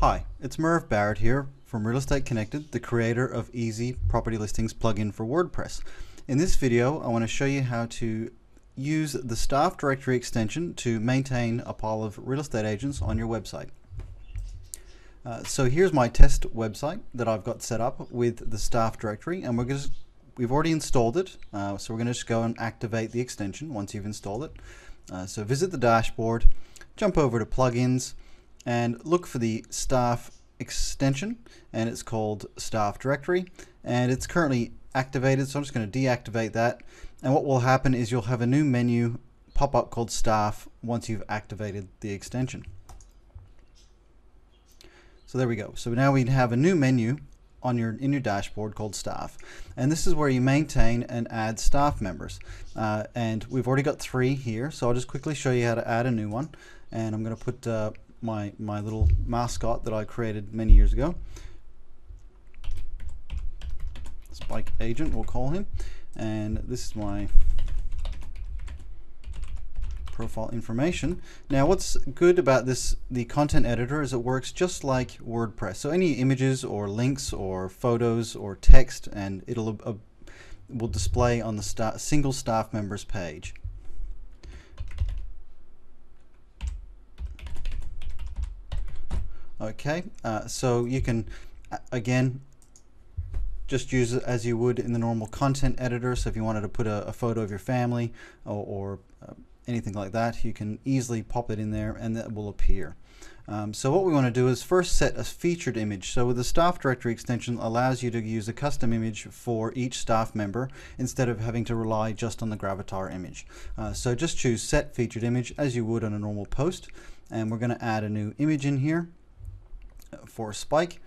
Hi, it's Merv Barrett here from Real Estate Connected, the creator of Easy Property Listings plugin for WordPress. In this video, I want to show you how to use the staff directory extension to maintain a pile of real estate agents on your website. Uh, so here's my test website that I've got set up with the staff directory and we're to we've already installed it uh, so we're going to just go and activate the extension once you've installed it uh, so visit the dashboard jump over to plugins and look for the staff extension and it's called staff directory and it's currently activated so I'm just going to deactivate that. And what will happen is you'll have a new menu pop up called staff once you've activated the extension. So there we go. So now we have a new menu on your in your dashboard called staff. And this is where you maintain and add staff members. Uh, and we've already got three here so I'll just quickly show you how to add a new one. And I'm going to put uh, my, my little mascot that I created many years ago. Spike Agent, we'll call him. And this is my profile information. Now what's good about this, the content editor, is it works just like WordPress. So any images or links or photos or text and it'll uh, will display on the sta single staff members page. Okay, uh, so you can, again, just use it as you would in the normal content editor. So if you wanted to put a, a photo of your family or, or uh, anything like that, you can easily pop it in there and that will appear. Um, so what we want to do is first set a featured image. So the staff directory extension allows you to use a custom image for each staff member instead of having to rely just on the Gravatar image. Uh, so just choose set featured image as you would on a normal post and we're going to add a new image in here for Spike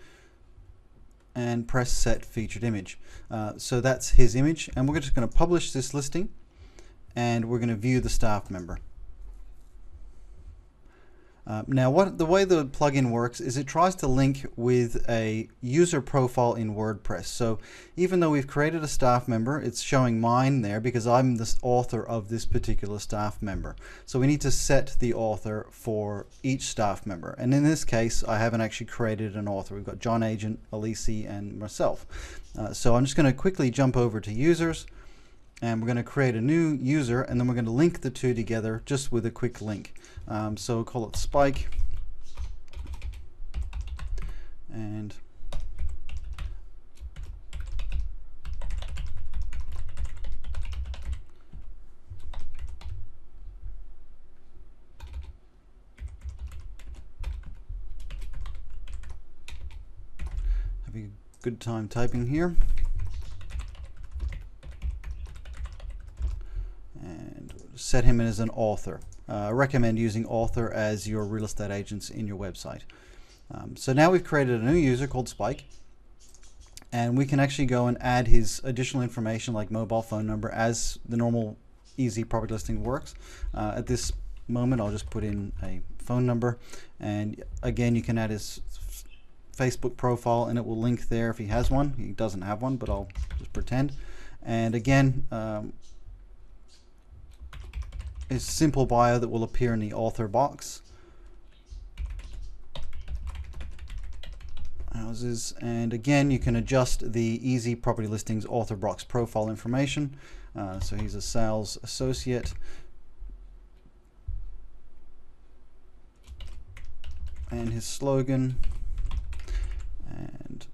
and press set featured image. Uh, so that's his image and we're just going to publish this listing and we're going to view the staff member. Uh, now what the way the plugin works is it tries to link with a user profile in WordPress. So even though we've created a staff member, it's showing mine there because I'm the author of this particular staff member. So we need to set the author for each staff member. And in this case, I haven't actually created an author. We've got John Agent, Elise, and myself. Uh, so I'm just going to quickly jump over to users and we're going to create a new user and then we're going to link the two together just with a quick link. Um, so we'll call it Spike and having a good time typing here. Set him in as an author. Uh, I recommend using author as your real estate agents in your website. Um, so now we've created a new user called Spike and we can actually go and add his additional information like mobile phone number as the normal easy property listing works. Uh, at this moment I'll just put in a phone number and again you can add his Facebook profile and it will link there if he has one. He doesn't have one but I'll just pretend. And again um, is simple bio that will appear in the author box. Houses, and again, you can adjust the Easy Property Listings author box profile information. Uh, so he's a sales associate. And his slogan. And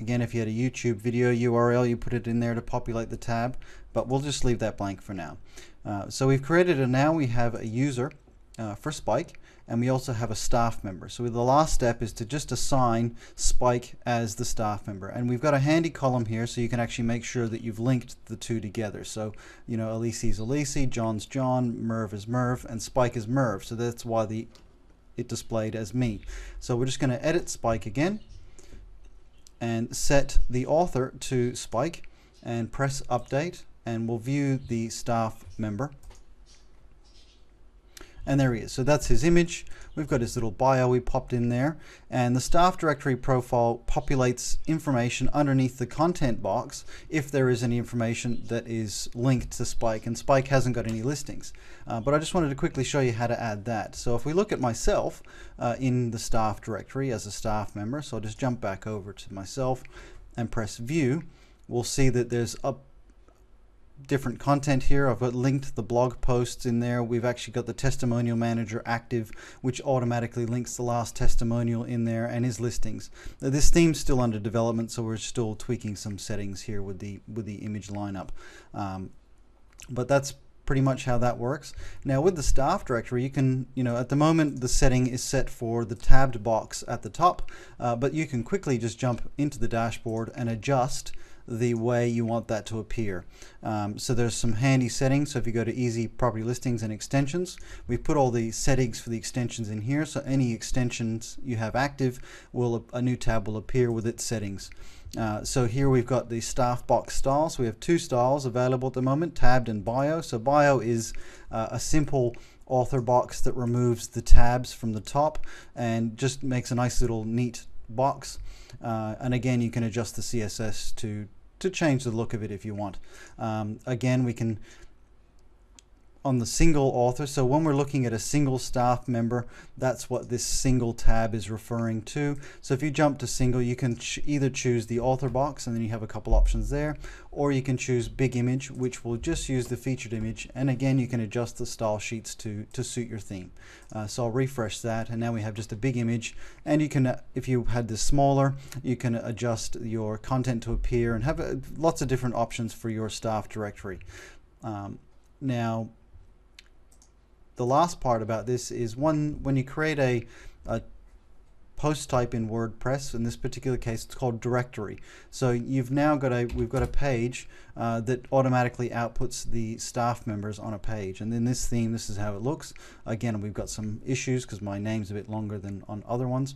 again, if you had a YouTube video URL, you put it in there to populate the tab, but we'll just leave that blank for now. Uh, so we've created and now we have a user uh, for Spike and we also have a staff member. So the last step is to just assign Spike as the staff member. And we've got a handy column here so you can actually make sure that you've linked the two together. So, you know, Elise is Elise, John's John, Merv is Merv, and Spike is Merv. So that's why the it displayed as me. So we're just going to edit Spike again and set the author to Spike and press update and we'll view the staff member. And there he is. So that's his image. We've got his little bio we popped in there. And the staff directory profile populates information underneath the content box if there is any information that is linked to Spike. And Spike hasn't got any listings. Uh, but I just wanted to quickly show you how to add that. So if we look at myself uh, in the staff directory as a staff member, so I'll just jump back over to myself and press view, we'll see that there's up different content here. I've got linked the blog posts in there. We've actually got the testimonial manager active, which automatically links the last testimonial in there and his listings. Now, this theme's still under development, so we're still tweaking some settings here with the with the image lineup. Um, but that's pretty much how that works. Now with the staff directory, you can, you know, at the moment the setting is set for the tabbed box at the top, uh, but you can quickly just jump into the dashboard and adjust the way you want that to appear. Um, so there's some handy settings. So if you go to easy property listings and extensions, we've put all the settings for the extensions in here. So any extensions you have active, will a new tab will appear with its settings. Uh, so here we've got the staff box styles. We have two styles available at the moment, tabbed and bio. So bio is uh, a simple author box that removes the tabs from the top and just makes a nice little neat box. Uh, and again, you can adjust the CSS to to change the look of it if you want. Um, again, we can on the single author. So when we're looking at a single staff member, that's what this single tab is referring to. So if you jump to single, you can ch either choose the author box and then you have a couple options there, or you can choose big image, which will just use the featured image. And again, you can adjust the style sheets to, to suit your theme. Uh, so I'll refresh that and now we have just a big image. And you can, uh, if you had this smaller, you can adjust your content to appear and have uh, lots of different options for your staff directory. Um, now, the last part about this is one when you create a, a post type in WordPress. In this particular case, it's called directory. So you've now got a we've got a page uh, that automatically outputs the staff members on a page. And in this theme, this is how it looks. Again, we've got some issues because my name's a bit longer than on other ones.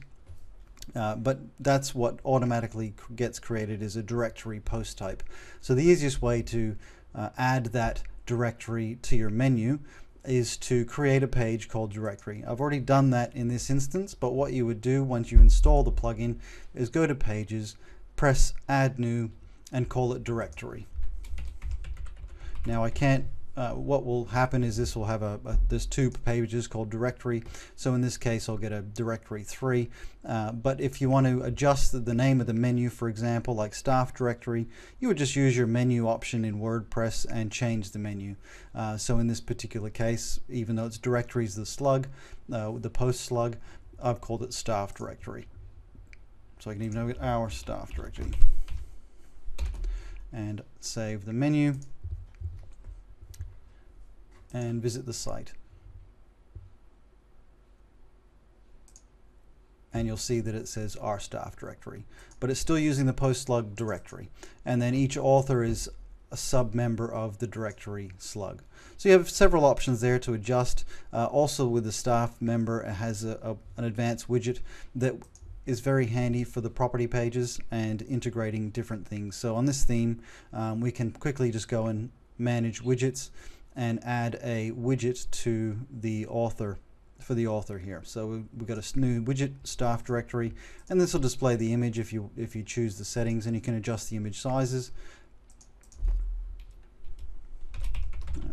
Uh, but that's what automatically gets created is a directory post type. So the easiest way to uh, add that directory to your menu is to create a page called directory. I've already done that in this instance, but what you would do once you install the plugin is go to pages, press add new, and call it directory. Now I can't uh, what will happen is this will have a, a, there's two pages called directory. So in this case I'll get a directory 3 uh, but if you want to adjust the, the, name of the menu for example like staff directory you would just use your menu option in WordPress and change the menu. Uh, so in this particular case even though it's directories the slug uh, the post slug I've called it staff directory. So I can even get our staff directory. And save the menu and visit the site. and you'll see that it says our staff directory. But it's still using the post slug directory. And then each author is a sub member of the directory slug. So you have several options there to adjust. Uh, also with the staff member, it has a, a, an advanced widget that is very handy for the property pages and integrating different things. So on this theme, um, we can quickly just go and manage widgets and add a widget to the author for the author here. So we've got a new widget staff directory and this will display the image if you if you choose the settings and you can adjust the image sizes.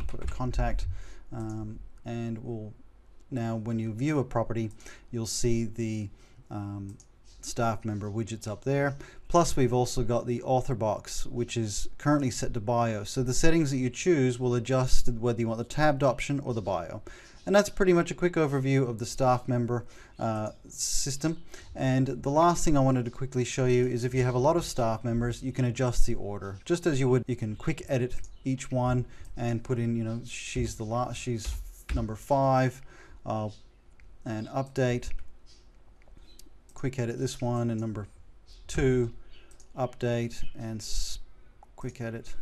Put a contact um, and we'll now when you view a property you'll see the um, staff member widgets up there. Plus we've also got the author box which is currently set to bio. So the settings that you choose will adjust whether you want the tabbed option or the bio. And that's pretty much a quick overview of the staff member uh, system. And the last thing I wanted to quickly show you is if you have a lot of staff members, you can adjust the order. Just as you would, you can quick edit each one and put in, you know, she's the last, she's number five, uh, and update quick edit this one and number two update and quick edit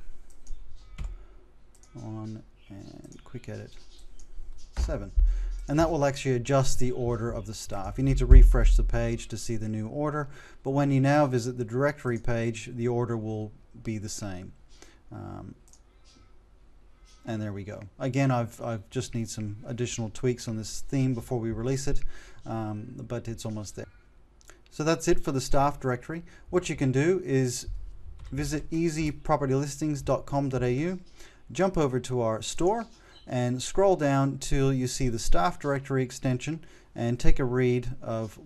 on and quick edit 7 and that will actually adjust the order of the staff. You need to refresh the page to see the new order but when you now visit the directory page the order will be the same. Um, and there we go. Again, I've, I've just need some additional tweaks on this theme before we release it, um, but it's almost there. So that's it for the staff directory. What you can do is visit easypropertylistings.com.au, jump over to our store, and scroll down till you see the staff directory extension and take a read of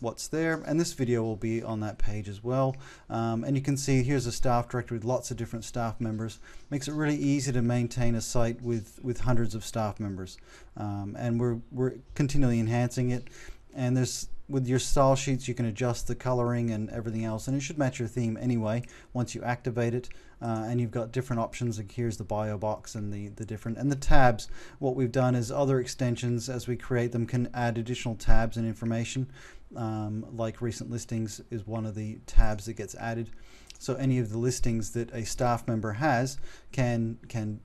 what's there. And this video will be on that page as well. Um, and you can see here's a staff directory with lots of different staff members. Makes it really easy to maintain a site with with hundreds of staff members. Um, and we're we're continually enhancing it. And there's with your style sheets you can adjust the coloring and everything else and it should match your theme anyway once you activate it uh, and you've got different options like here's the bio box and the the different and the tabs. What we've done is other extensions as we create them can add additional tabs and information. Um, like recent listings is one of the tabs that gets added. So any of the listings that a staff member has can can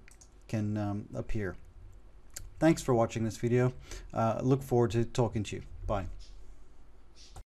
can um, appear. Thanks for watching this video. Uh, look forward to talking to you. Bye